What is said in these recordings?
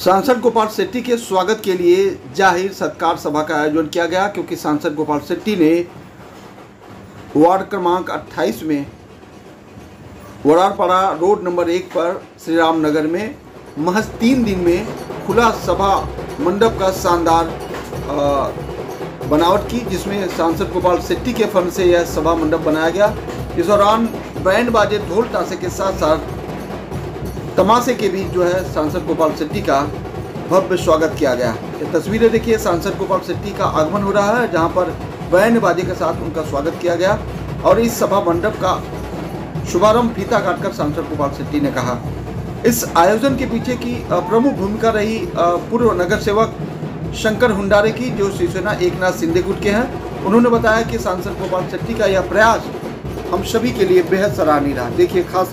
सांसद गोपाल शेट्टी के स्वागत के लिए ज़ाहिर सत्कार सभा का आयोजन किया गया, क्योंकि सांसद गोपाल शेट्टी ने वार्ड क्रमांक 28 में वरारपाड़ा रोड नंबर एक पर श्री राम नगर में महज तीन दिन में खुला सभा मंडप का शानदार बनावट की, जिसमें सांसद गोपाल शेट्टी के फंड से यह सभा मंडप बनाया गया। इस दौरान बैंड बाजे ढोल ताशे के साथ साथ तमाशे के बीच जो है सांसद गोपाल शेट्टी का भव्य स्वागत किया गया। ये तस्वीरें देखिए, सांसद गोपाल शेट्टी का आगमन हो रहा है, जहाँ पर बैंड बाजे के साथ उनका स्वागत किया गया और इस सभा मंडप का शुभारंभ फीता काटकर सांसद गोपाल शेट्टी ने कहा। इस आयोजन के पीछे की प्रमुख भूमिका रही पूर्व नगर सेवक शंकर हुंडारे की, जो शिवसेना एक नाथ शिंदे गुट के हैं। उन्होंने बताया कि सांसद गोपाल शेट्टी का यह प्रयास हम सभी के लिए बेहद सराहनीय रहा। देखिए, खास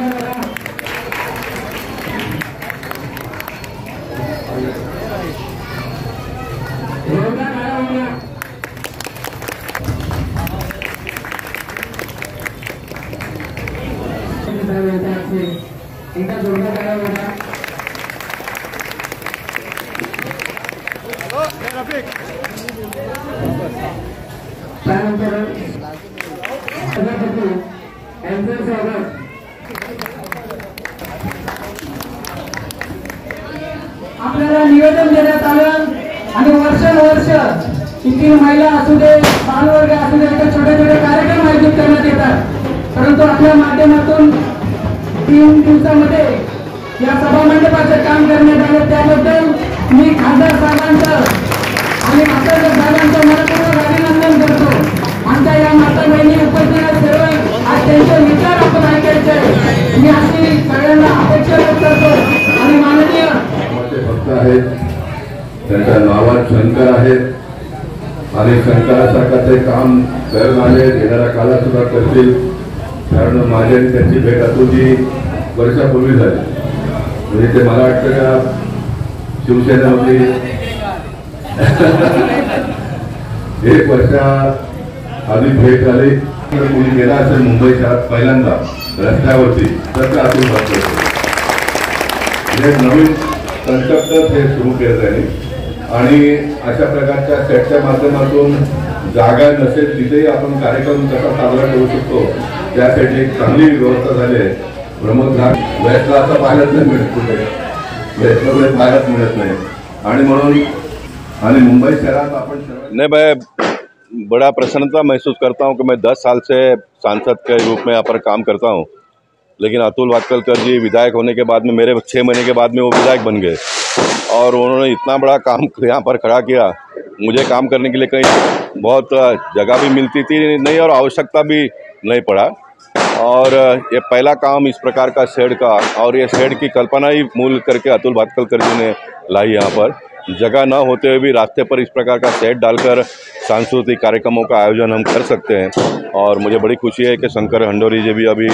मंगलमूर्ती एकदा जोरदार करावा होता त्यानंतर सभापती यांचं स्वागत आपल्याला निवेदन देण्यात आलं आणि वर्षानुवर्ष किती महिला असू दे बालवर्ग असू दे छोटे छोटे कार्यक्रम आयोजित करण्यात येतात. परंतु आपल्या माध्यमातून तीन दिवसामध्ये या सभा मंडपाचं काम करण्यात आलं. त्याबद्दल मी खासदार साहेबांचं आणि माताच्या साहेबांचं मनपूर्वक अभिनंदन करतो. आमच्या या माता बहिणी उपस्थित सर्व आज त्यांचे विचार आपण ऐकायचे आहे. मी अशी सगळ्यांना अपेक्षा व्यक्त करतो. आणि माननीय भक्त आहेत. त्यांच्या नावात शंकर आहेत. आणि शंकरासारखं ते काम करणारे येणाऱ्या काळात सुद्धा करतील. कारण माझ्या त्यांची भेट अतुलजी वर्षापूर्वी झाली. म्हणजे ते मला वाटतं का शिवसेनेमध्ये एक वर्षा आधी भेट झाली. तर कोणी गेला असेल मुंबईच्या शहरात पहिल्यांदा रस्त्यावरती तर ते अतुल हे नवीन कन्स्ट्रक्टर हे सुरू केलं त्यांनी. आणि अशा प्रकारच्या सेटच्या माध्यमातून जागा नसेल तिथेही आपण कार्यक्रम कसा साजरा करू शकतो त्यासाठी एक चांगली व्यवस्था झाली आहे. वेस्टला मुंबई नहीं, मैं बड़ा प्रसन्नता महसूस करता हूँ कि मैं 10 साल से सांसद के रूप में यहाँ पर काम करता हूँ। लेकिन अतुल वाटकलकर जी विधायक होने के बाद में, मेरे छः महीने के बाद में वो विधायक बन गए। और उन्होंने इतना बड़ा काम यहाँ पर खड़ा किया। मुझे काम करने के लिए कहीं बहुत जगह भी मिलती थी नहीं, और आवश्यकता भी नहीं पड़ा। और ये पहला काम इस प्रकार का शेड का और ये शेड की कल्पना ही मूल करके अतुल भातकलकर जी ने लाई यहाँ पर। जगह न होते हुए भी रास्ते पर इस प्रकार का सेट डालकर सांस्कृतिक कार्यक्रमों का आयोजन हम कर सकते हैं। और मुझे बड़ी खुशी है कि शंकर हंडोरी जी भी अभी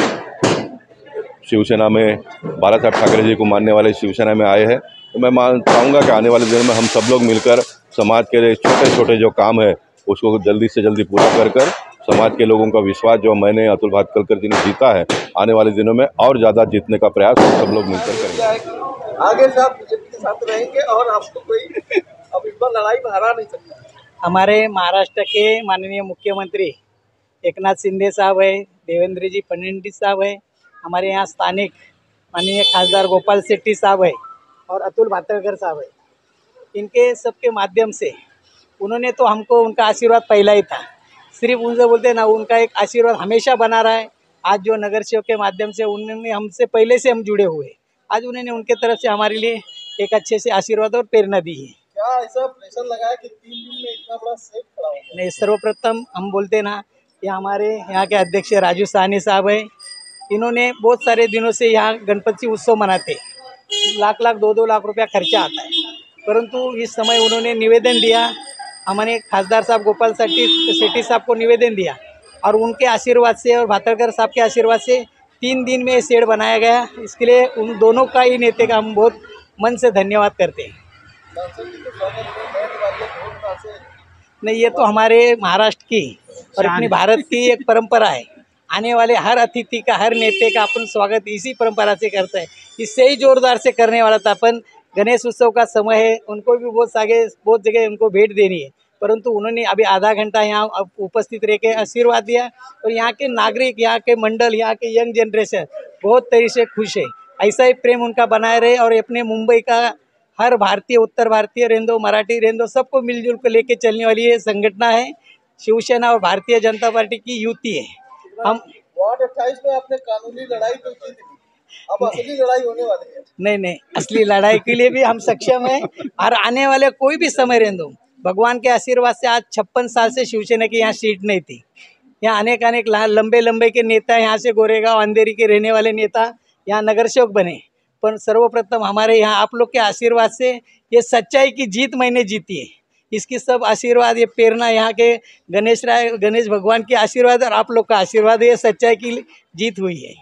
शिवसेना में बाला साहब ठाकरे जी को मानने वाले शिवसेना में आए हैं। तो मैं मान, चाहूँगा कि आने वाले दिनों में हम सब लोग मिलकर समाज के छोटे छोटे जो काम है, उसको जल्दी से जल्दी पूरा कर कर समाज के लोगों का विश्वास जो मैंने अतुल भातकलकर जी ने जीता है आने वाले दिनों में और ज़्यादा जीतने का प्रयास हम सब लोग मिलकर करेंगे। आगे से आप बीजेपी के साथ रहेंगे और आपको कोई अब इस बार लड़ाई में हरा नहीं सकता। हमारे महाराष्ट्र के माननीय मुख्यमंत्री एकनाथ शिंदे साहब है देवेंद्र जी फडणवीस साहब है हमारे यहाँ स्थानिक माननीय खासदार गोपाल शेट्टी साहब है और अतुल भातरकर साहब है। इनके सबके माध्यम से उन्होंने तो हमको उनका आशीर्वाद पहला ही था। सिर्फ़ उनसे बोलते ना उनका एक आशीर्वाद हमेशा बना रहा है। आज जो नगर सेवक के माध्यम से उन्होंने हमसे पहले से हम जुड़े हुए आज उन्होंने उनके तरफ़ से हमारे लिए एक अच्छे से आशीर्वाद और प्रेरणा दी है। क्या ऐसा प्रेशर लगाया कि तीन दिन में इतना बड़ा सेट खड़ा हो नहीं सर्वप्रथम हम बोलते ना ये हमारे यहाँ के अध्यक्ष राजू साहनी साहब है। इन्होंने बहुत सारे दिनों से यहाँ गणपति उत्सव मनाते लाख लाख दो दो लाख रुपया खर्चा आता है। परंतु इस समय उन्होंने निवेदन दिया हमारे खासदार साहब गोपाल सेट्टी सेट्टी साहब को निवेदन दिया और उनके आशीर्वाद से और भातरकर साहब के आशीर्वाद से तीन दिन में ये शेड बनाया गया। इसके लिए उन दोनों का ही नेता का हम बहुत मन से धन्यवाद करते हैं। नहीं ये तो हमारे महाराष्ट्र की और अपनी भारत की एक परंपरा है। आने वाले हर अतिथि का हर नेते का अपन स्वागत इसी परंपरा से करते हैं। इससे ही जोरदार से करने वाला था अपन गणेश उत्सव का समय है, उनको भी बहुत आगे बहुत जगह उनको भेंट देनी है। परंतु उन्होंने अभी आधा घंटा यहाँ उपस्थित रह के आशीर्वाद दिया और यहाँ के नागरिक, यहाँ के मंडल, यहाँ के यंग जनरेशन बहुत तरीके से खुश है। ऐसा ही प्रेम उनका बनाए रहे और अपने मुंबई का हर भारतीय, उत्तर भारतीय, रेंदो, मराठी, रेंदो, सबको मिलजुल कर लेके चलने वाली ये संगठना है। शिवसेना और भारतीय जनता पार्टी की युति है। हम वार्ड अट्ठाईस में आपने कानूनी लड़ाई तो ली अब असली लड़ाई होने वाली है। नहीं नहीं असली लड़ाई के लिए भी हम सक्षम हैं और आने वाले कोई भी समय रहने दो भगवान के आशीर्वाद से आज छप्पन साल से शिवसेना की यहाँ सीट नहीं थी। यहाँ अनेक अनेक लंबे लंबे के नेता यहाँ से गोरेगांव अंधेरी के रहने वाले नेता यहाँ नगर सेवक बने। पर सर्वप्रथम हमारे यहाँ आप लोग के आशीर्वाद से ये सच्चाई की जीत मैंने जीती है। इसकी सब आशीर्वाद ये प्रेरणा यहाँ के गणेश राय गणेश भगवान के आशीर्वाद और आप लोग का आशीर्वाद ये सच्चाई की जीत हुई है।